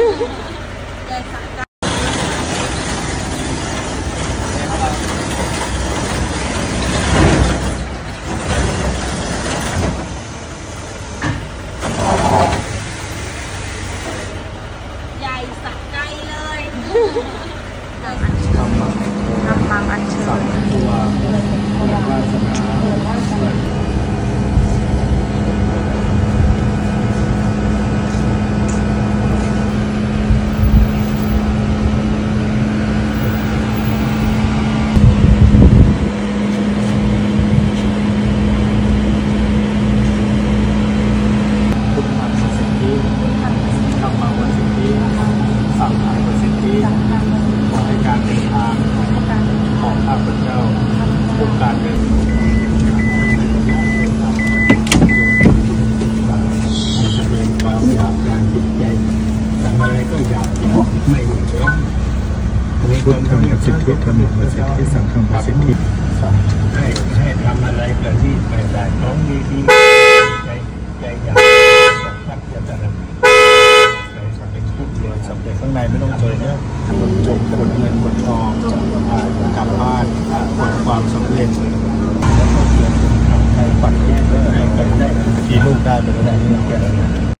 ใหญ่สักใจเลยทำมังอันเชิญ ทุการเดินความอยากการจิตใจทำอะไรก็อยากไม่หยุดยั้งพุทธังประสิทธิธรรมสิทธิสังฆังประสิทธิให้ให้ทำอะไรประที่ไม่ได้องดีๆใจใจอยากสัมผัสจะตระใจสัมผัสทุกเดียวสัมผัสข้างในไม่ต้องเจอเนี่ยจบคนเลย lên. Thì mông ta được cái này.